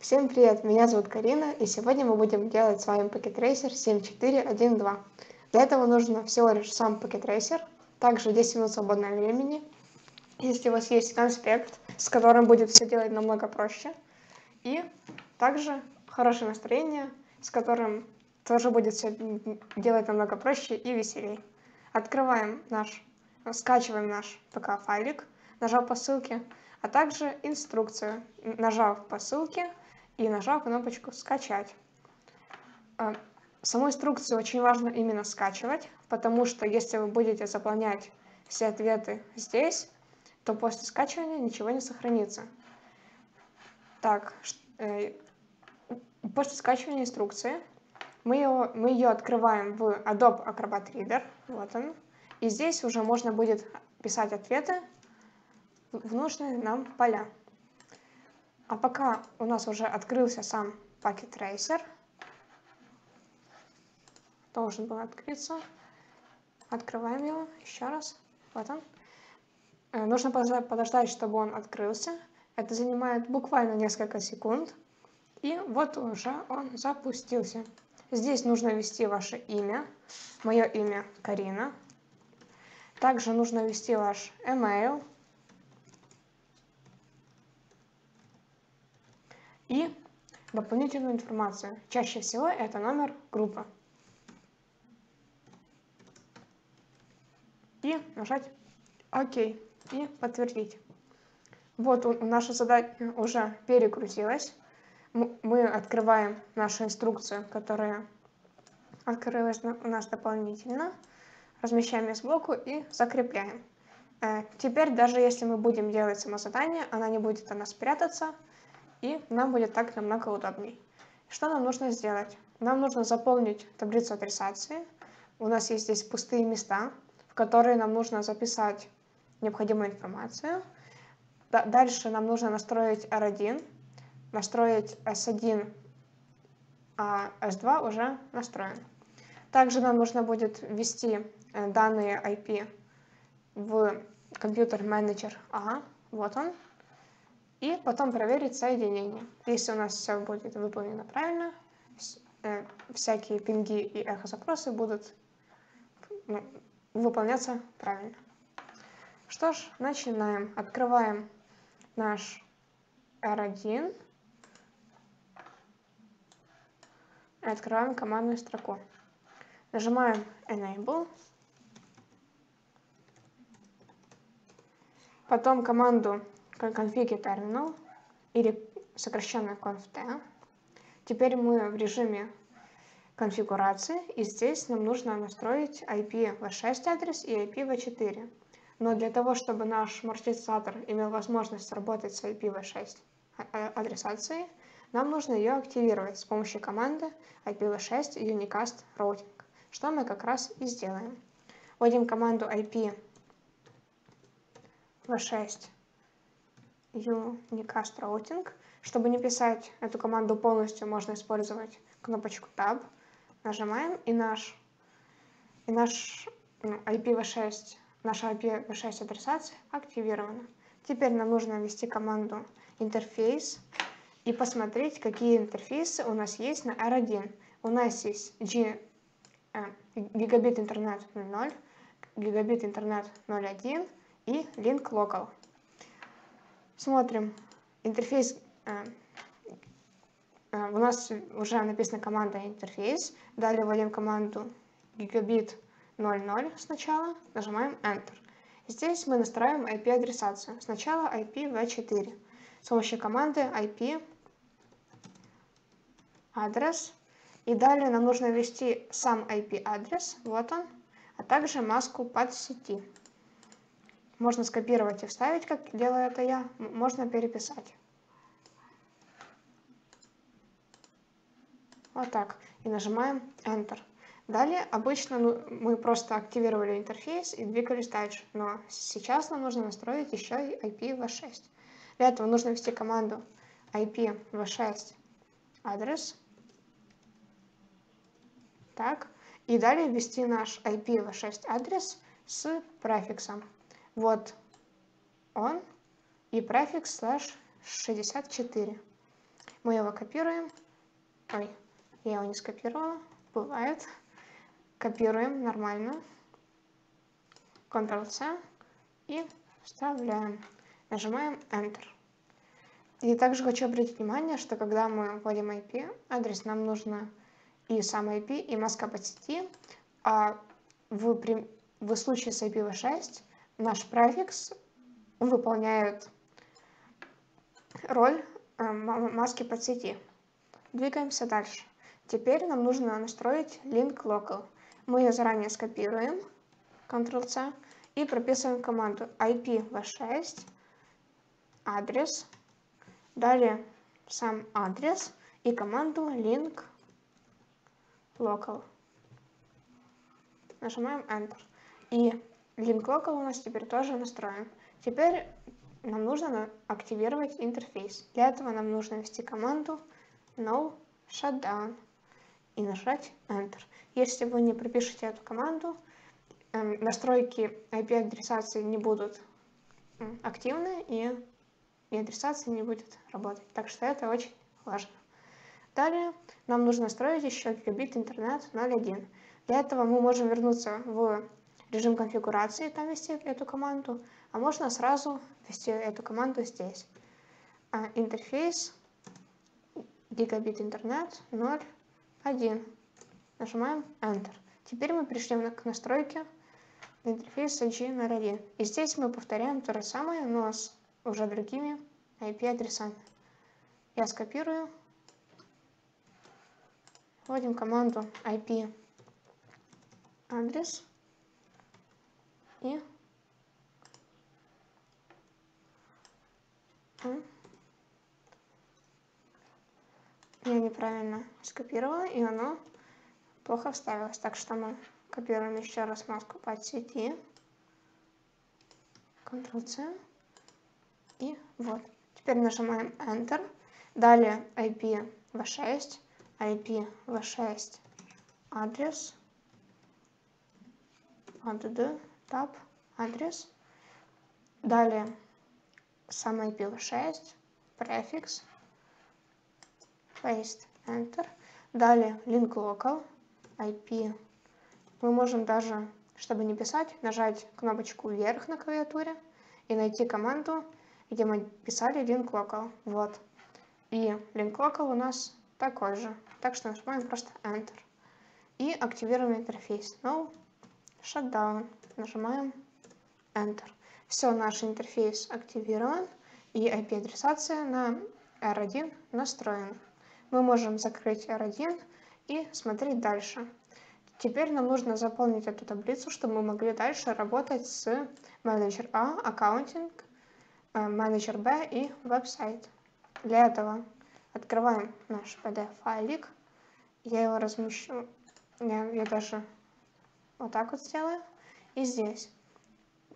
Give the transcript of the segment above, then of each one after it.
Всем привет, меня зовут Карина, и сегодня мы будем делать с вами Packet Racer 7412. Для этого нужно всего лишь сам Packet Racer, также 10 минут свободного времени. Если у вас есть конспект, с которым будет все делать намного проще, и также хорошее настроение, с которым тоже будет все делать намного проще и веселее. Открываем наш, скачиваем наш ПК-файлик, нажав по ссылке, а также инструкцию, нажав по ссылке и нажав кнопочку «Скачать». А, саму инструкцию очень важно именно скачивать, потому что если вы будете заполнять все ответы здесь, то после скачивания ничего не сохранится. Так, э, после скачивания инструкции мы ее, мы ее открываем в Adobe Acrobat Reader, вот он, и здесь уже можно будет писать ответы в нужные нам поля. А пока у нас уже открылся сам Packet Tracer, должен был открыться. Открываем его еще раз. Вот он. Э, нужно подождать, чтобы он открылся. Это занимает буквально несколько секунд. И вот уже он запустился. Здесь нужно ввести ваше имя. Мое имя Карина. Также нужно ввести ваш email. И дополнительную информацию. Чаще всего это номер группы. И нажать ОК и подтвердить. Вот наша задача уже перегрузилась. Мы открываем нашу инструкцию, которая открылась у нас дополнительно. Размещаем ее сбоку и закрепляем. Э, теперь, даже если мы будем делать самозадание, она не будет у нас прятаться, и нам будет так намного удобней. Что нам нужно сделать? Нам нужно заполнить таблицу адресации. У нас есть здесь пустые места, в которые нам нужно записать необходимую информацию. Дальше нам нужно настроить R1, настроить S1, а S2 уже настроен. Также нам нужно будет ввести э, данные IP в компьютер менеджер А, вот он, и потом проверить соединение. Если у нас все будет выполнено правильно, э, всякие пинги и эхо-запросы будут ну, выполняться правильно. Что ж, начинаем. Открываем наш R1 и открываем командную строку. Нажимаем Enable. Потом команду конфиги терминал или сокращенно conft. Теперь мы в режиме конфигурации, и здесь нам нужно настроить IPv6 адрес и IPv4. Но для того, чтобы наш маршрутизатор имел возможность работать с IPv6 а, а, адресацией, нам нужно ее активировать с помощью команды IPv6 unicast routing, что мы как раз и сделаем. Вводим команду IPv6 unicast routing. Чтобы не писать эту команду полностью, можно использовать кнопочку Tab. Нажимаем, и наш, и наш ну, IPv6, наша IPv6 адресация активирована. Теперь нам нужно ввести команду интерфейс и посмотреть, какие интерфейсы у нас есть на R1. У нас есть G, э, гигабит интернет 0, гигабит интернет 0.1 и link local. Смотрим. Интерфейс... Э, э, у нас уже написана команда интерфейс. Далее вводим команду gigabit 00 сначала. Нажимаем Enter. Здесь мы настраиваем IP-адресацию. Сначала IPv4. С помощью команды IP адрес. И далее нам нужно ввести сам IP-адрес. Вот он. А также маску под сети. Можно скопировать и вставить, как делаю это я. Можно переписать. Вот так. И нажимаем Enter. Далее обычно ну, мы просто активировали интерфейс и двигались дальше. Но сейчас нам нужно настроить еще и IPv6. Для этого нужно ввести команду IPv6 адрес. Так. И далее ввести наш IPv6 адрес с префиксом вот он и префикс слэш 64. Мы его копируем. Ой, я его не скопировала. Бывает. Копируем нормально. Ctrl-C и вставляем. Нажимаем Enter. И также хочу обратить внимание, что когда мы вводим IP адрес, нам нужно и сам IP, и маска по сети. А в, в случае с IPv6 наш префикс выполняет роль э, маски под сети. Двигаемся дальше. Теперь нам нужно настроить link local. Мы ее заранее скопируем, Ctrl-C, и прописываем команду IPv6 адрес, далее сам адрес и команду link local. Нажимаем Enter. И local у нас теперь тоже настроен. Теперь нам нужно активировать интерфейс. Для этого нам нужно ввести команду no shutdown и нажать Enter. Если вы не пропишете эту команду, эм, настройки IP-адресации не будут активны и, и адресация не будет работать. Так что это очень важно. Далее нам нужно настроить еще гигабит интернет 0.1. Для этого мы можем вернуться в режим конфигурации, там ввести эту команду, а можно сразу ввести эту команду здесь. А, интерфейс гигабит интернет 0.1. Нажимаем Enter. Теперь мы пришли к настройке интерфейса G01. И здесь мы повторяем то же самое, но с уже другими IP-адресами. Я скопирую. Вводим команду IP адрес и я неправильно скопировала, и оно плохо вставилось. Так что мы копируем еще раз маску под сети. Ctrl-C. И вот. Теперь нажимаем Enter. Далее IPv6. IPv6 адрес. add tab адрес. Далее сам IPv6, префикс, paste, enter. Далее link local, IP. Мы можем даже, чтобы не писать, нажать кнопочку вверх на клавиатуре и найти команду, где мы писали link local. Вот. И link local у нас такой же. Так что нажимаем просто Enter. И активируем интерфейс. No, shutdown. Нажимаем Enter. Все, наш интерфейс активирован и IP-адресация на R1 настроена. Мы можем закрыть R1 и смотреть дальше. Теперь нам нужно заполнить эту таблицу, чтобы мы могли дальше работать с менеджер А, аккаунтинг, э, менеджер Б и веб-сайт. Для этого открываем наш PDF-файлик. Я его размещу, я, я даже вот так вот сделаю. И здесь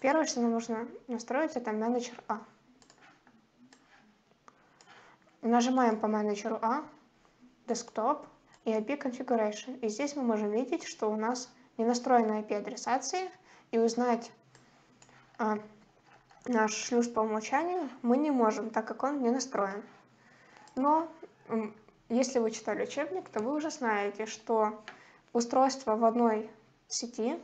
Первое, что нам нужно настроить, это менеджер А. Нажимаем по менеджеру А, Desktop и IP Configuration. И здесь мы можем видеть, что у нас не настроена IP-адресация, и узнать а, наш шлюз по умолчанию мы не можем, так как он не настроен. Но если вы читали учебник, то вы уже знаете, что устройства в одной сети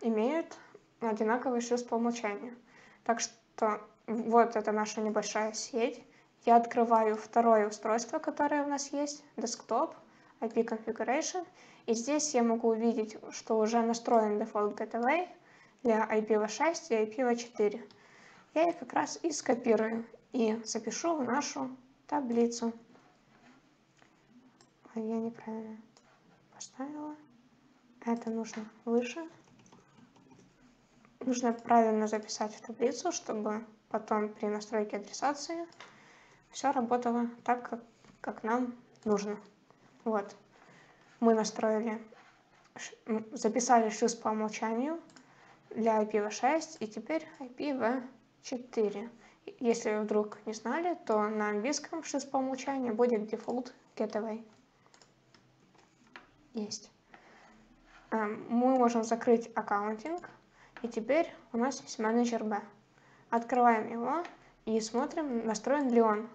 имеют одинаковый шлюз по умолчанию. Так что вот это наша небольшая сеть. Я открываю второе устройство, которое у нас есть, desktop, IP configuration. И здесь я могу увидеть, что уже настроен Default Gateway для IPv6 и IPv4. Я их как раз и скопирую и запишу в нашу таблицу. Я неправильно поставила. Это нужно выше. Нужно правильно записать в таблицу, чтобы потом при настройке адресации все работало так, как, как нам нужно. Вот. Мы настроили, записали шлюз по умолчанию для IPv6 и теперь IPv4. Если вдруг не знали, то на английском шлюз по умолчанию будет default gateway. Есть. Эм, мы можем закрыть аккаунтинг и теперь у нас есть менеджер B. Открываем его и смотрим, настроен ли он.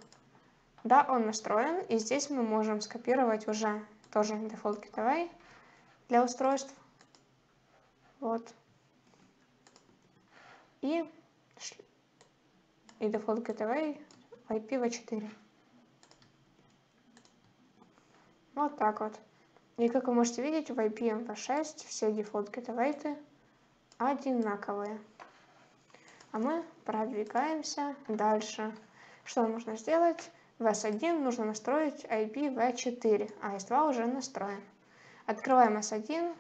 Да, он настроен, и здесь мы можем скопировать уже тоже Default Gateway для устройств. Вот. И, и Default Gateway IPv4. Вот так вот. И как вы можете видеть, в IPv6 все Default Gateway одинаковые. А мы продвигаемся дальше. Что нужно сделать? В S1 нужно настроить IPv4, а S2 уже настроен. Открываем S1,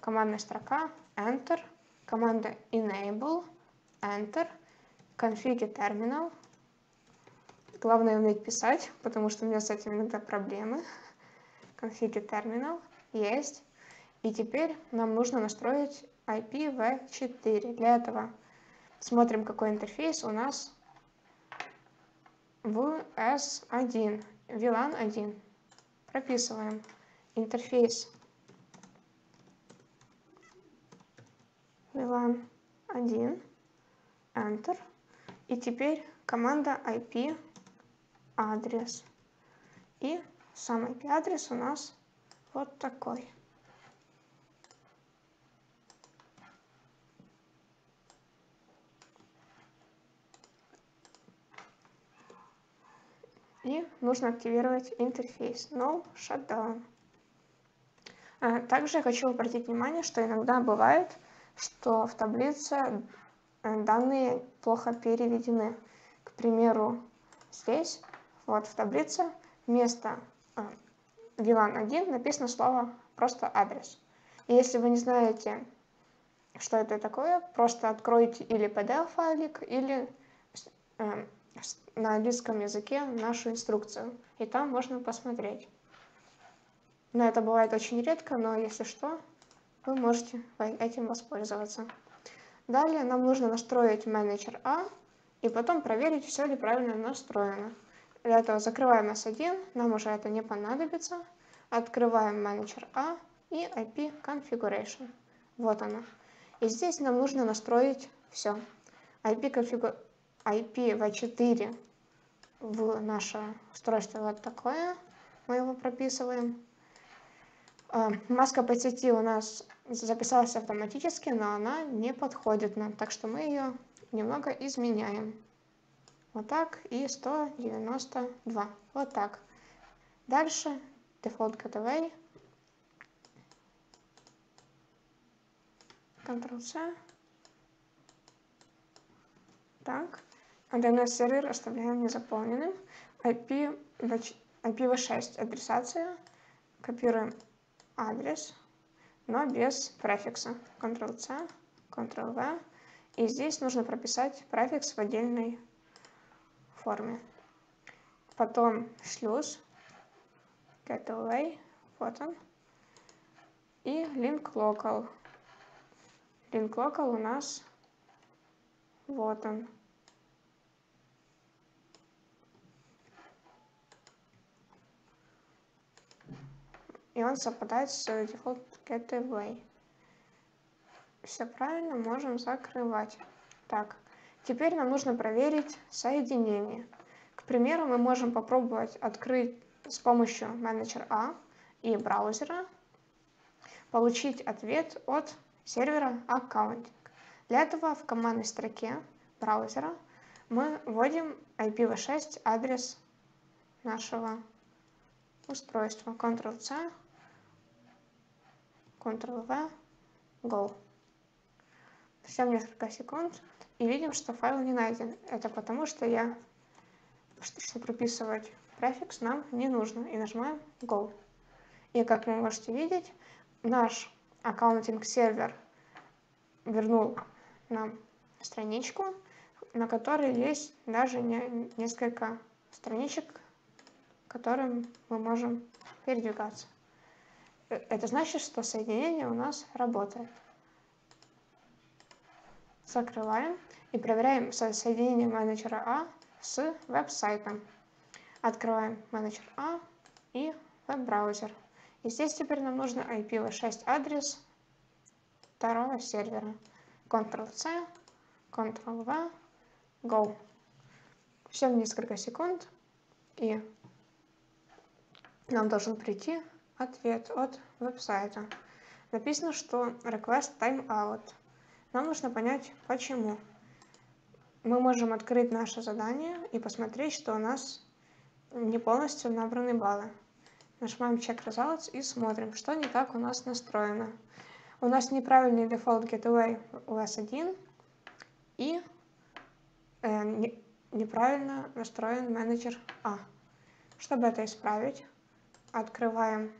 командная строка, Enter, команда Enable, Enter, config terminal. Главное уметь писать, потому что у меня с этим иногда проблемы. Config terminal есть. И теперь нам нужно настроить IPv4. Для этого смотрим, какой интерфейс у нас в S1, VLAN 1. Прописываем интерфейс VLAN 1, Enter. И теперь команда IP адрес. И сам IP адрес у нас вот такой. И нужно активировать интерфейс No Shutdown. А, также я хочу обратить внимание, что иногда бывает, что в таблице э, данные плохо переведены. К примеру, здесь, вот в таблице, вместо VLAN 1 написано слово просто адрес. И если вы не знаете, что это такое, просто откройте или PDF-файлик, или э, на английском языке нашу инструкцию, и там можно посмотреть. Но это бывает очень редко, но если что, вы можете этим воспользоваться. Далее нам нужно настроить менеджер А и потом проверить, все ли правильно настроено. Для этого закрываем S1, нам уже это не понадобится. Открываем менеджер А и IP Configuration. Вот оно. И здесь нам нужно настроить все. IP, конфигу... IPv4 в наше устройство вот такое. Мы его прописываем. А, маска по сети у нас записалась автоматически, но она не подходит нам, так что мы ее немного изменяем. Вот так и 192. Вот так. Дальше Default Gateway. Ctrl-C. Так. А DNS-сервер оставляем незаполненным. IP, IPv6 адресация. Копируем адрес, но без префикса. Ctrl-C, Ctrl-V. И здесь нужно прописать префикс в отдельной форме. Потом шлюз, getaway, вот он. И link local. У нас вот он. и он совпадает с default gateway. Все правильно, можем закрывать. Так, теперь нам нужно проверить соединение. К примеру, мы можем попробовать открыть с помощью менеджера А и браузера, получить ответ от сервера Accounting. Для этого в командной строке браузера мы вводим IPv6 адрес нашего устройства. Ctrl-C, Ctrl-V, Go. Ждем несколько секунд и видим, что файл не найден. Это потому, что я, чтобы прописывать префикс, нам не нужно. И нажимаем Go. И как вы можете видеть, наш аккаунтинг сервер вернул нам страничку, на которой есть даже не, несколько страничек, которым мы можем передвигаться. Э, это значит, что соединение у нас работает. Закрываем и проверяем соединение менеджера А с веб-сайтом. Открываем менеджер А и веб-браузер. И здесь теперь нам нужно IPv6 адрес второго сервера. Ctrl-C, Ctrl-V, Go. Все несколько секунд. И нам должен прийти ответ от веб-сайта. Написано, что request timeout. Нам нужно понять, почему. Мы можем открыть наше задание и посмотреть, что у нас не полностью набраны баллы. Нажимаем Check Results и смотрим, что не так у нас настроено. У нас неправильный дефолт Gateway OS1 и э, не, неправильно настроен менеджер А. Чтобы это исправить, открываем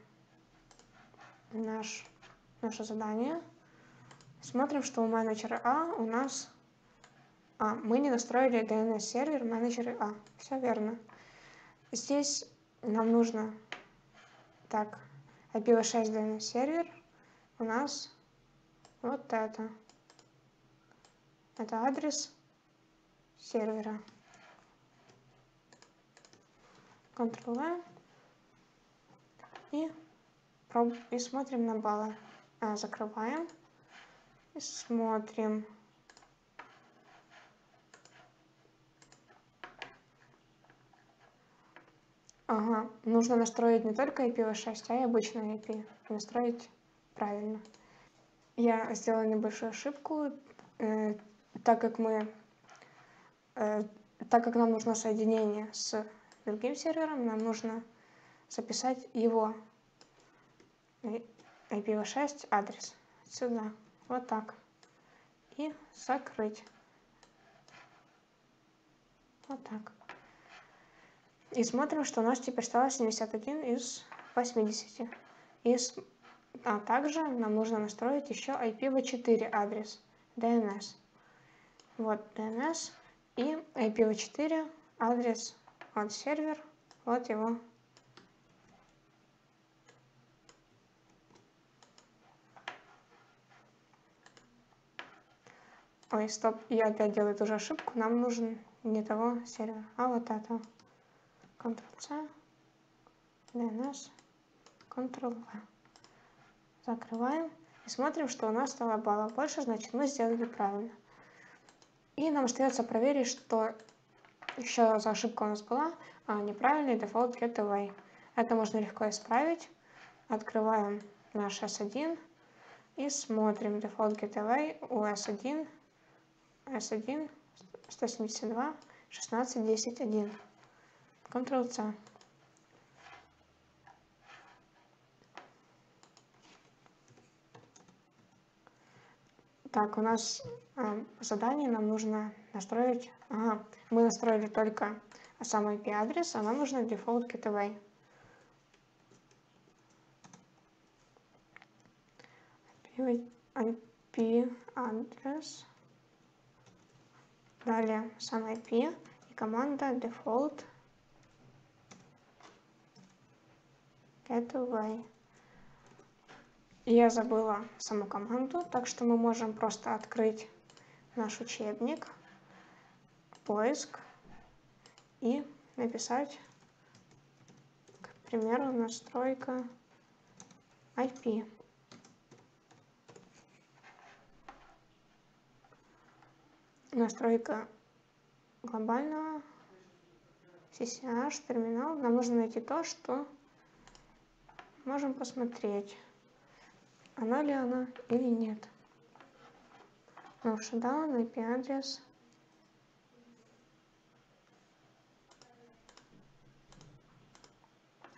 наш, наше задание. Смотрим, что у менеджера А у нас... А, мы не настроили DNS-сервер менеджера А. Все верно. Здесь нам нужно... Так, IPv6 DNS-сервер у нас вот это. Это адрес сервера. Ctrl-V. И, проб... и смотрим на баллы. А, закрываем. Смотрим. Ага, нужно настроить не только IPv6, а и обычный IP. Настроить правильно. Я сделала небольшую ошибку, э, так как мы, э, так как нам нужно соединение с другим сервером, нам нужно записать его IPv6 адрес сюда, вот так, и закрыть. Вот так. И смотрим, что у нас теперь стало 71 из 80. И а также нам нужно настроить еще IPv4 адрес DNS. Вот DNS и IPv4 адрес от сервер, вот его. Ой, стоп, я опять делаю ту же ошибку. Нам нужен не того сервера, а вот это. Ctrl-C, DNS, Ctrl-V. Закрываем и смотрим, что у нас стало баллов больше, значит мы сделали правильно. И нам остается проверить, что еще за ошибка у нас была а, неправильный default getaway. Это можно легко исправить. Открываем наш S1 и смотрим default getaway у S1, S1 172 16 10 1. Ctrl-C. Так, у нас э, задание нам нужно настроить... Ага, мы настроили только сам IP-адрес, а нам нужно default gateway. IP-адрес. Далее сам IP и команда default gateway. Я забыла саму команду, так что мы можем просто открыть наш учебник, поиск и написать, к примеру, настройка IP. Настройка глобального CCH терминал. Нам нужно найти то, что можем посмотреть она ли она или нет. Markdown, IP-адрес.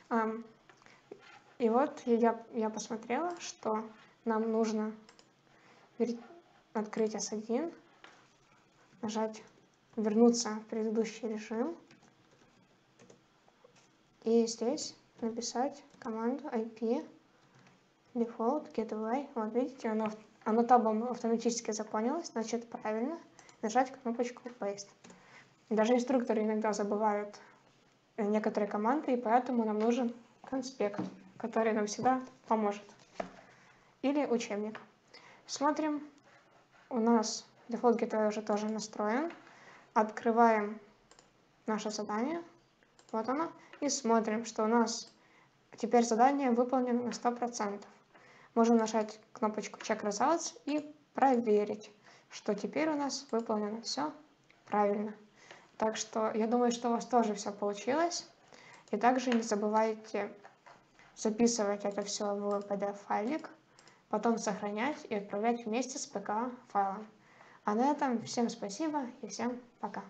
Um, и вот я, я посмотрела, что нам нужно открыть S1, нажать вернуться в предыдущий режим и здесь написать команду IP default getaway. Вот видите, оно, оно табом автоматически заполнилось, значит правильно. Нажать кнопочку paste. Даже инструкторы иногда забывают некоторые команды, и поэтому нам нужен конспект, который нам всегда поможет. Или учебник. Смотрим, у нас default gateway уже тоже настроен. Открываем наше задание, вот оно, и смотрим, что у нас теперь задание выполнено на 100% можно нажать кнопочку Check Results и проверить, что теперь у нас выполнено все правильно. Так что я думаю, что у вас тоже все получилось. И также не забывайте записывать это все в PDF-файлик, потом сохранять и отправлять вместе с ПК файлом. А на этом всем спасибо и всем пока.